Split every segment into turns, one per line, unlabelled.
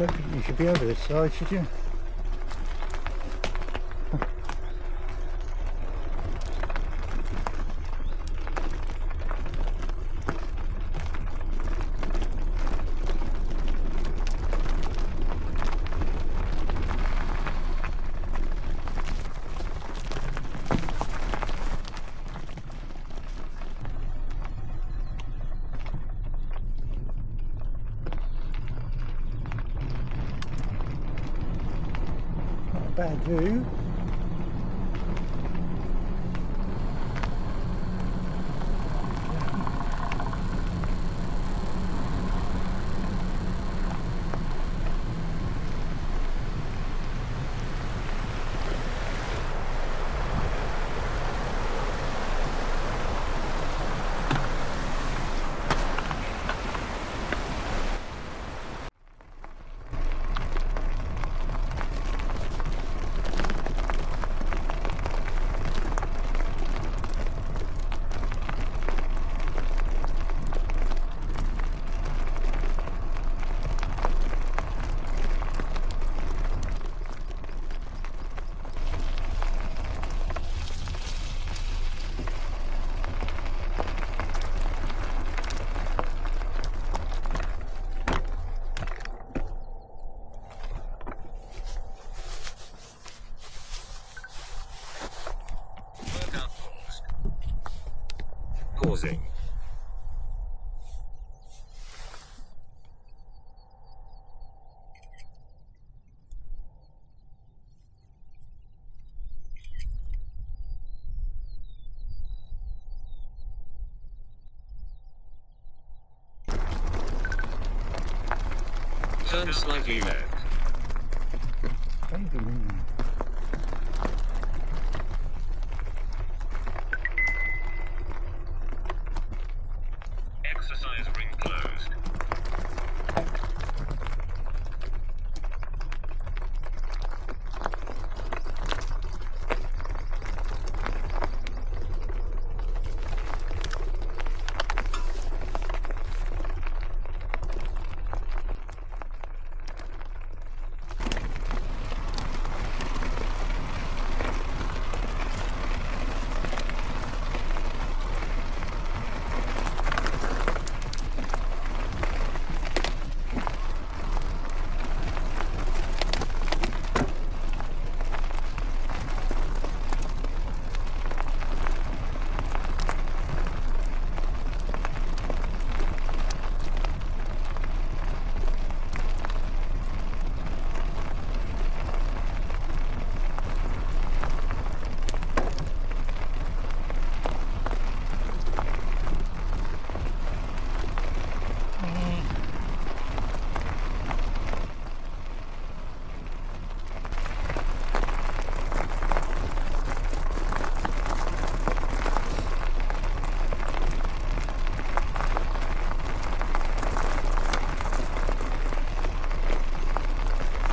you should be over this side, should you? Bad view.
Pausing. Exercise ring closed.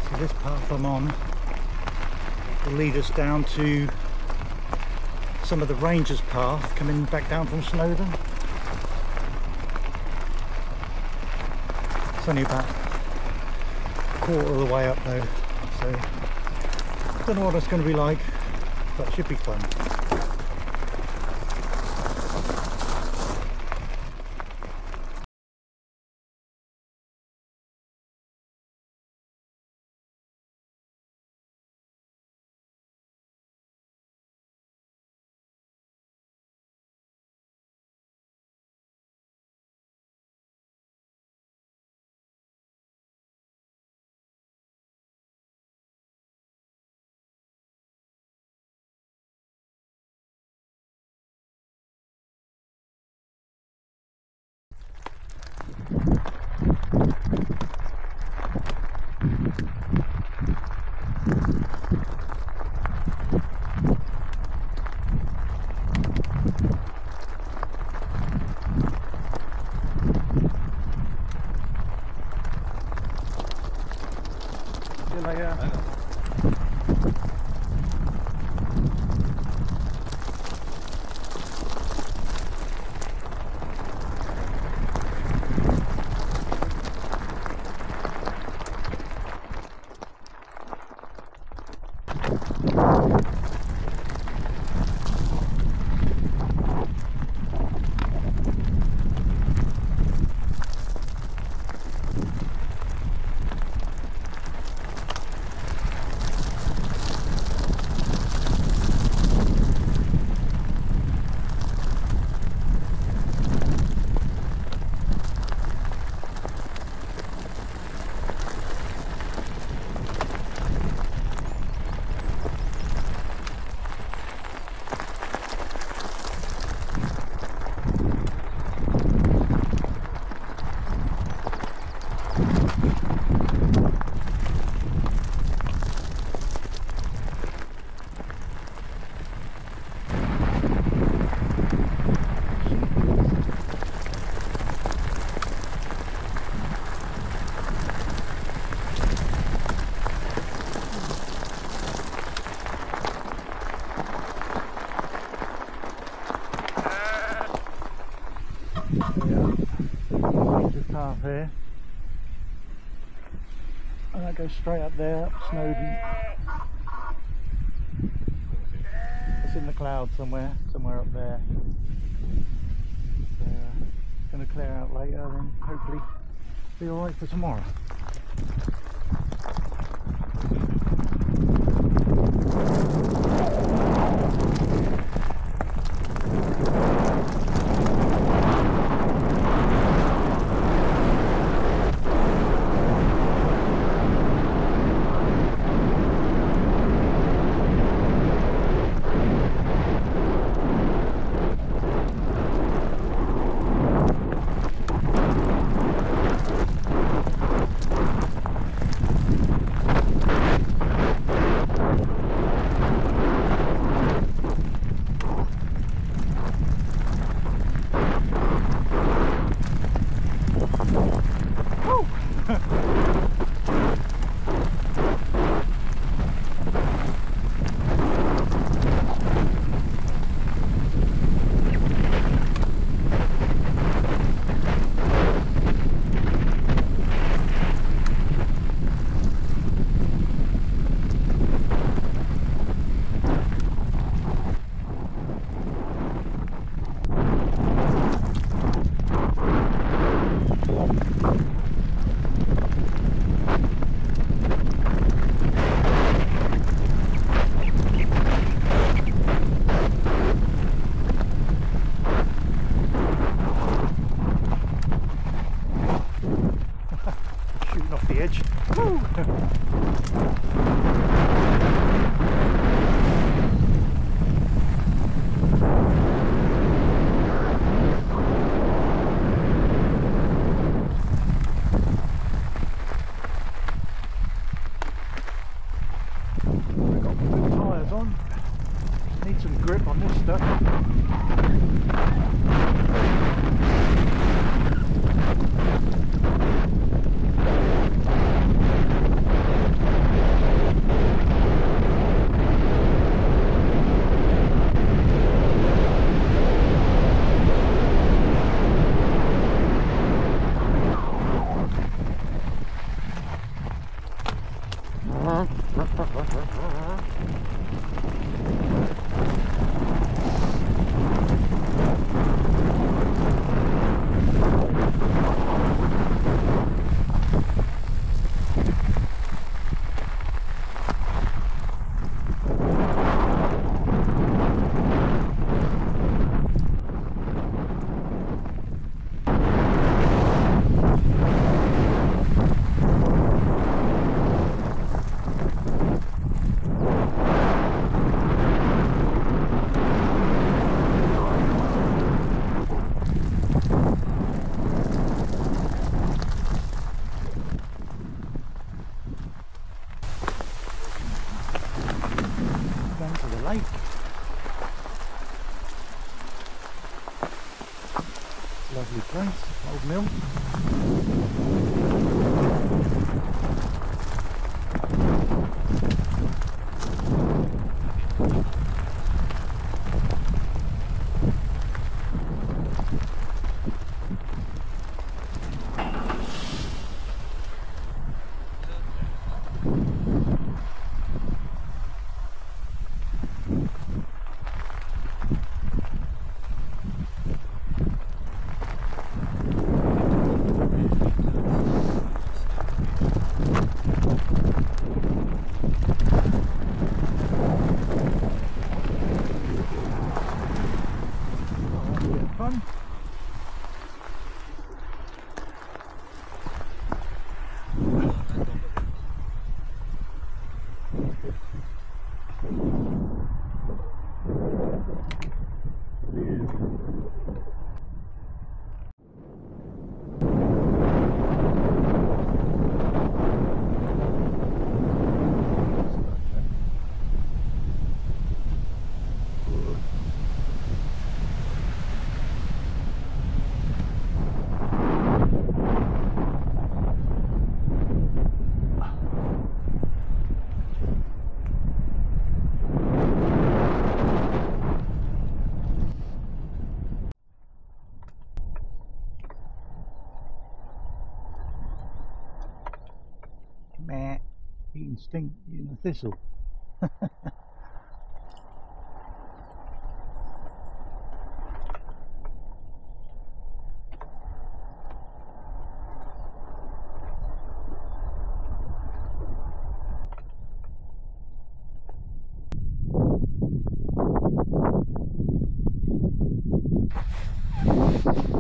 So this path I'm on will lead us down to some of the rangers path coming back down from Snowdon. It's only about a quarter of the way up though, so I don't know what it's going to be like, but it should be fun. Path here. And that goes straight up there, up. It's in the clouds somewhere, somewhere up there. So, uh, it's going to clear out later, then hopefully be alright for tomorrow. Tyres on. Need some grip on this stuff. Stink eating a thistle.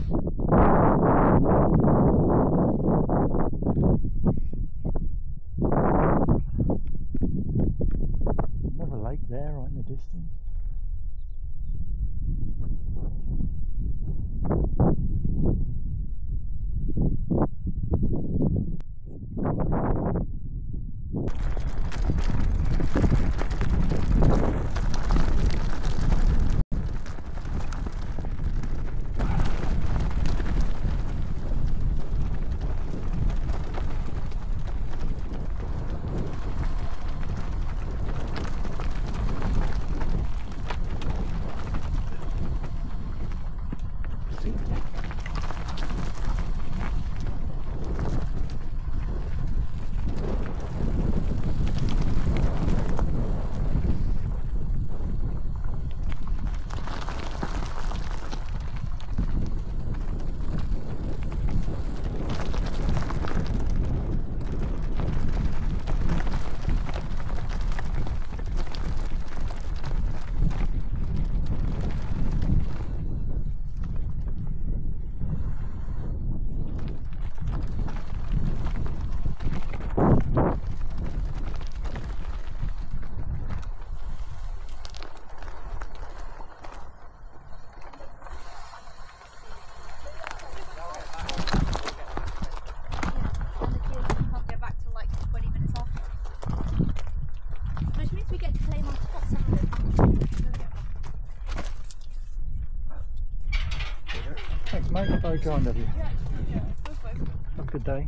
Kind of you. Have a good day.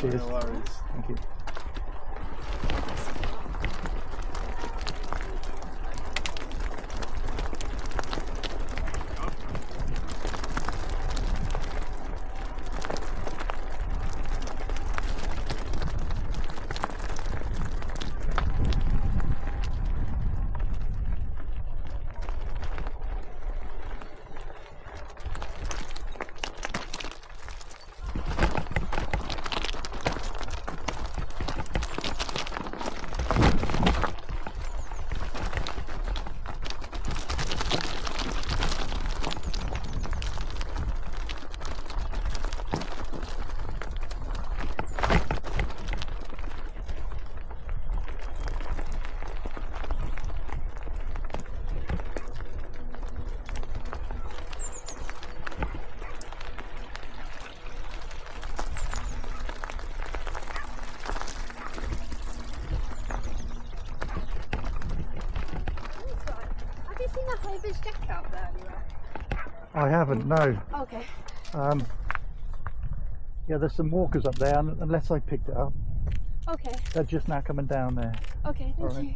Cheers.
No worries.
Thank you.
Have you seen that high out there anywhere?
I haven't, no.
Okay.
Um, yeah, there's some walkers up there, unless I picked it up.
Okay.
They're just now coming down there.
Okay, thank
Alright.
you.